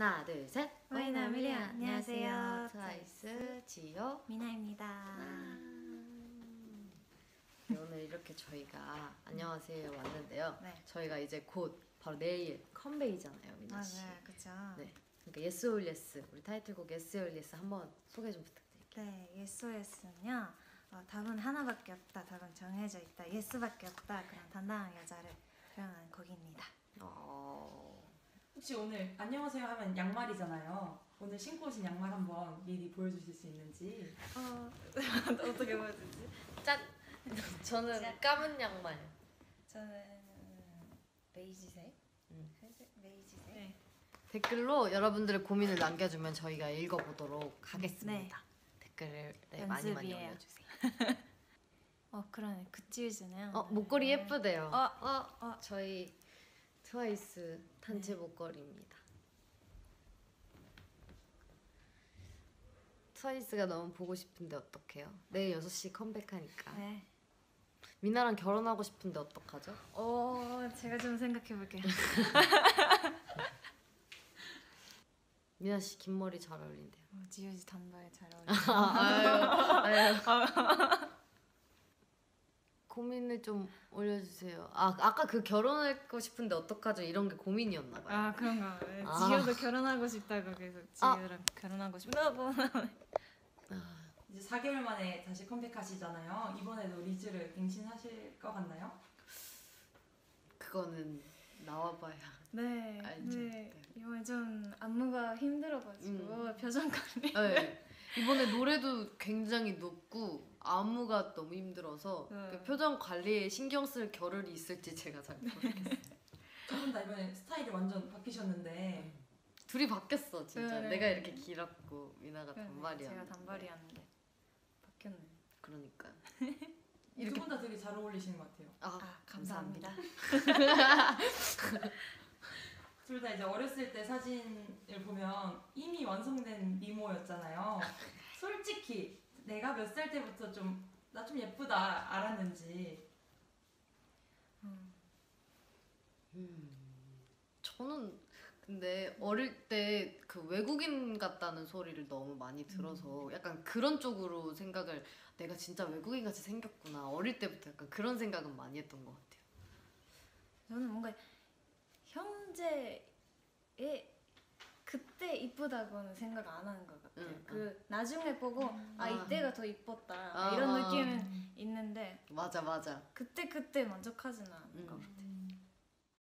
하나 둘 셋. One in a million. 안녕하세요. 트와이스 지효. 미나입니다. 네, 오늘 이렇게 저희가 안녕하세요 왔는데요. 네. 저희가 이제 곧 바로 내일 컴백이잖아요, 미나 아, 씨. 네, 그죠. 네. 그러니까 YES or YES 우리 타이틀곡 YES or YES 한번 소개 좀 부탁드릴게요. 네, 예스오예스는요. 어, 답은 하나밖에 없다. 답은 정해져 있다. Yes밖에 없다. 그런 당당한 여자를 표현한 곡입니다. 어... 혹시 오늘 안녕하세요 하면 양말이잖아요. 오늘 신고 오신 양말 한번 미리 보여주실 수 있는지. 어, 어떻게 보여주지? 짠. 저는 까만 양말. 저는 베이지색. 음. 회색, 베이지색. 네. 댓글로 여러분들의 고민을 남겨주면 저희가 읽어보도록 하겠습니다. 댓글을 네, 많이 많이 연습이에요. 올려주세요. 어, 그러네. 굿즈즈네요. 어 목걸이 예쁘대요. 어, 어, 어. 저희 트와이스 단체 네. 목걸이입니다. 트와이스가 너무 보고 싶은데 어떡해요? 내일 6시 컴백하니까. 네. 미나랑 결혼하고 싶은데 어떡하죠? 어, 제가 좀 생각해 볼게요. 미나 씨 긴 머리 잘 어울린대요. 어, 지효지 단발 잘 어울려. 아유, 아유. 고민을 좀 올려주세요. 아 아까 그 결혼하고 싶은데 어떡하죠? 이런 게 고민이었나 봐요. 아 그런가 봐요. 아. 지효도 결혼하고 싶다고 계속 아. 지효랑 결혼하고 싶다고. 아, 이제 4개월 만에 다시 컴백하시잖아요. 이번에도 리즈를 갱신하실 것 같나요? 그거는 나와봐야. 네. 알죠. 네. 이번에 좀 안무가 힘들어가지고 음. 표정 관리. 네. 이번에 노래도 굉장히 높고 안무가 너무 힘들어서 네. 그 표정 관리에 신경 쓸 겨를이 있을지 제가 잘 모르겠어요. 두분 다 이번에 스타일이 완전 바뀌셨는데 둘이 바뀌었어 진짜. 네. 내가 이렇게 길었고 미나가 단발이야. 제가 단발이었는데 바뀌었네. 그러니까요. 두분 다 되게 잘 어울리시는 것 같아요. 아, 아 감사합니다. 감사합니다. 둘 다 이제 어렸을 때 사진을 보면 이미 완성된 미모였잖아요. 솔직히 내가 몇 살 때부터 좀 나 좀 예쁘다 알았는지 음. 음, 저는 근데 어릴 때 그 외국인 같다는 소리를 너무 많이 들어서 음. 약간 그런 쪽으로 생각을 내가 진짜 외국인 같이 생겼구나 어릴 때부터 약간 그런 생각은 많이 했던 것 같아요. 저는 뭔가 현재의 그때 이쁘다고는 생각 안 하는 것 같아요. 응, 그 나중에 보고 아 아. 이때가 더 이뻤다 아, 이런 아. 느낌은 있는데 맞아 맞아. 그때 그때 만족하지는 음. 것 같아요.